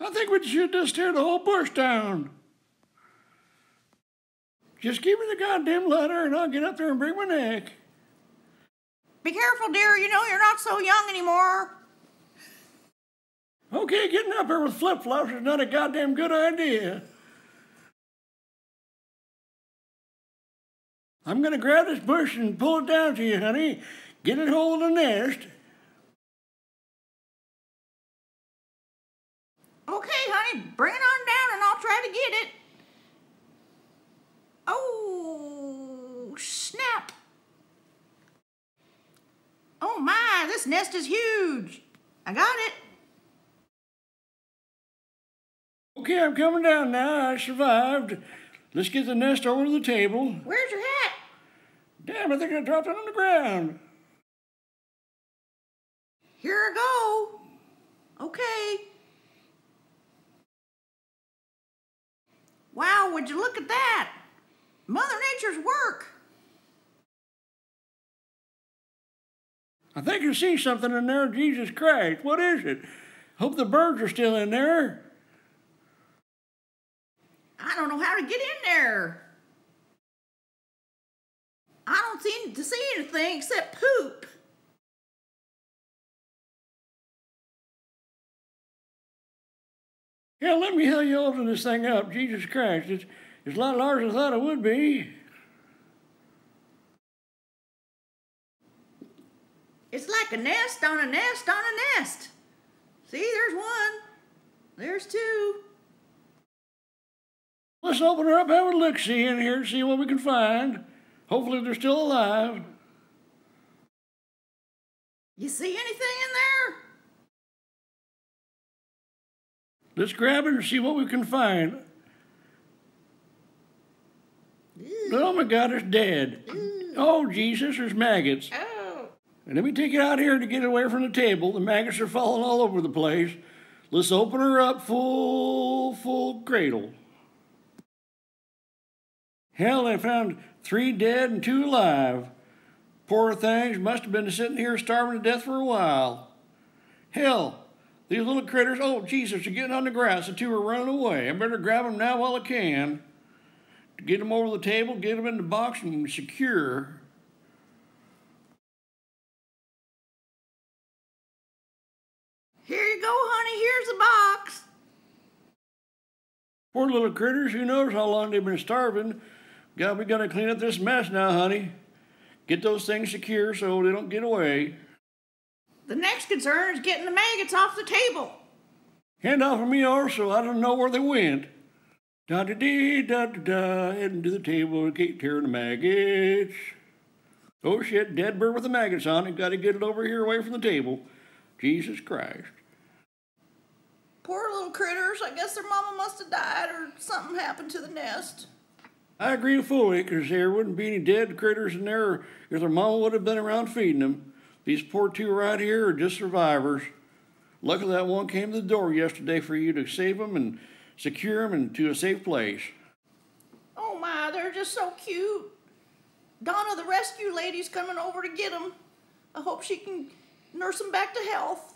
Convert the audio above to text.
I think we should just tear the whole bush down. Just give me the goddamn ladder and I'll get up there and break my neck. Be careful, dear. You know you're not so young anymore. Okay, getting up here with flip flops is not a goddamn good idea. I'm gonna grab this bush and pull it down to you, honey. Get it hold of the nest. Okay, bring it on down and I'll try to get it. Oh, snap. Oh my, this nest is huge. I got it. Okay, I'm coming down now. I survived. Let's get the nest over to the table. Where's your hat? Damn, I think I dropped it on the ground. Here I go. Okay. Wow, would you look at that? Mother Nature's work. I think I see something in there. Jesus Christ, what is it? Hope the birds are still in there. I don't know how to get in there. I don't seem to see anything except poop. Yeah, let me help you open this thing up. Jesus Christ, it's, it's a lot larger than I thought it would be. It's like a nest on a nest on a nest. See, there's one. There's two. Let's open her up, have a look see in here, see what we can find. Hopefully they're still alive. You see anything in there? Let's grab it and see what we can find. Oh my God, it's dead. Oh, Jesus, there's maggots. Oh. And let me take it out here to get it away from the table. The maggots are falling all over the place. Let's open her up full, full cradle. Hell, I found three dead and two alive. Poor things must have been sitting here starving to death for a while. Hell, these little critters, oh, Jesus, they're getting on the grass. The two are running away. I better grab them now while I can. Get them over the table, get them in the box, and secure. Here you go, honey. Here's the box. Poor little critters, who knows how long they've been starving. God, we gotta clean up this mess now, honey. Get those things secure so they don't get away. The next concern is getting the maggots off the table. Hand off of me also, I don't know where they went. Da da dee da da da, heading to the table, keep tearing the maggots. Oh shit, dead bird with the maggots on it, gotta get it over here away from the table. Jesus Christ. Poor little critters. I guess their mama must have died or something happened to the nest. I agree fully, because there wouldn't be any dead critters in there if their mama would have been around feeding them. These poor two right here are just survivors. Luckily, that one came to the door yesterday for you to save them and secure them into a safe place. Oh my, they're just so cute. Donna, the rescue lady's coming over to get them. I hope she can nurse them back to health.